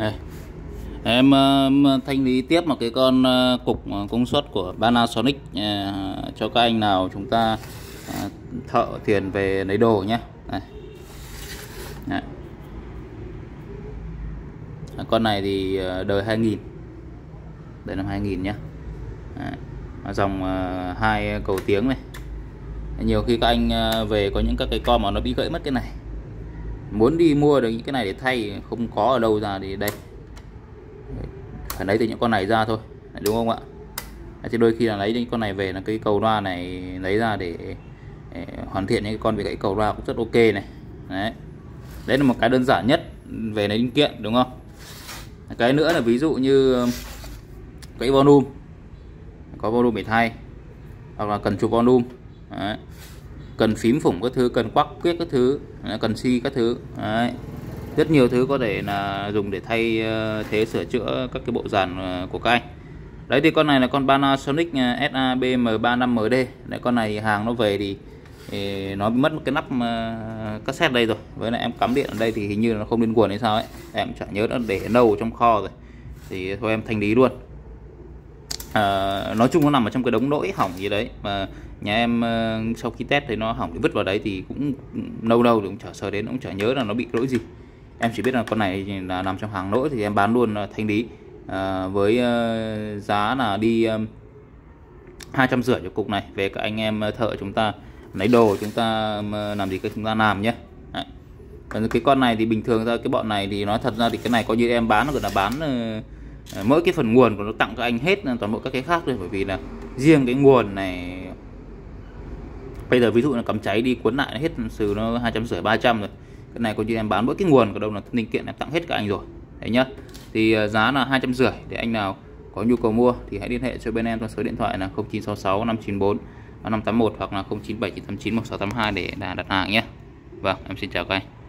đây em thanh lý tiếp một cái con ờ, cục ờ, công suất của Panasonic ờ, cho các anh nào chúng ta thợ tiền về lấy đồ nhé đây. Đây. con này thì đời 2000 đời năm 2000 nhé Đấy. dòng hai cầu tiếng này nhiều khi các anh về có những các cái con mà nó bị gãy mất cái này muốn đi mua được những cái này để thay không có ở đâu ra thì đây. Phải lấy từ những con này ra thôi đúng không ạ? Chứ đôi khi là lấy những con này về là cái cầu loa này lấy ra để, để hoàn thiện những con bị gãy cầu loa cũng rất ok này. Đấy. Đấy là một cái đơn giản nhất về lấy linh kiện đúng không? Cái nữa là ví dụ như cái volume. Có volume để thay hoặc là cần chụp volume. Đấy cần phím phủng các thứ cần quắc quyết các thứ à, cần si các thứ. Đấy. Rất nhiều thứ có thể là dùng để thay ờ, thế sửa chữa các cái bộ dàn ờ, của các anh. Đấy thì con này là con Panasonic à, SABM35MD đấy con này hàng nó về thì, thì nó mất một cái nắp ờ, cassette đây rồi. Với lại em cắm điện ở đây thì hình như nó không liên quan hay sao ấy. Em chẳng nhớ nó để nâu trong kho rồi. Thì thôi em thanh lý luôn à, nói chung nó nằm ở trong cái đống lỗi hỏng gì đấy mà nhà em ờ, sau khi test thấy nó hỏng thì vứt vào đấy thì cũng lâu lâu thì cũng chả sờ đến cũng chả nhớ là nó bị lỗi gì. Em chỉ biết là con này là nằm trong hàng lỗi thì em bán luôn ờ, thanh lý. À, với uh, giá là đi hai trăm rưỡi cho cục này. Về các anh em thợ chúng ta lấy đồ chúng ta làm gì các chúng ta làm nhé. Đấy. còn cái con này thì bình thường ra cái bọn này thì nói thật ra thì cái này coi như em bán nó gọi là bán uh, Ờ, mỗi cái phần nguồn của nó tặng cho anh hết ờ, toàn bộ các cái khác rồi bởi vì là riêng cái nguồn này, bây giờ ví dụ là cắm cháy đi cuốn lại hết từ nó hai trăm rưỡi, ba trăm rồi, cái này coi như em bán mỗi cái nguồn của đâu là linh kiện em tặng hết các anh rồi, đấy nhá. Thì ờ, giá là hai trăm rưỡi, để anh nào có nhu cầu mua thì hãy liên hệ cho bên em qua số điện thoại là 0966 594 3581 hoặc là 097989 1682 để đặt hàng nhé Vâng em xin chào các anh.